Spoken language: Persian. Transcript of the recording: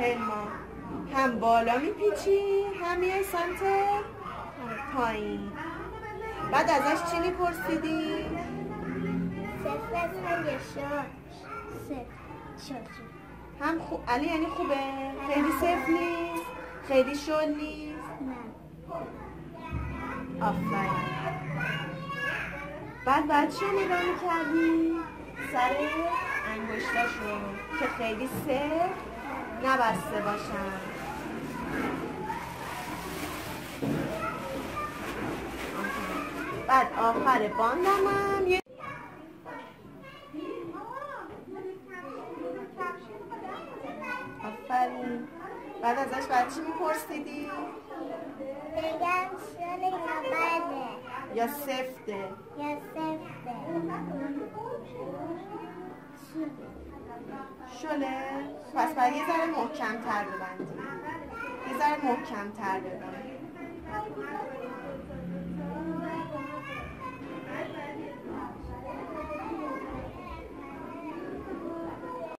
هلما هم بالا میپیچی هم میای سمت پایین. بعد ازش چی میپرسیدی؟ صفر یه هم خوب علی یعنی خوبه؟ خیلی صفر نیست؟ خیلی شل نیست؟ نه. آفرین. بعد بعد چی نگاه می‌کردی؟ سر انگشتاشو که خیلی صفر نبسته باشن آفرین. بعد آخر باندم هم یه آفرین بعد ازش بعد چی میپرسیدی؟ بگم شده یا بده یا سفته یا صفره شله. پس باید یه ذره محکم تر ببندی یه ذره محکم تر ببند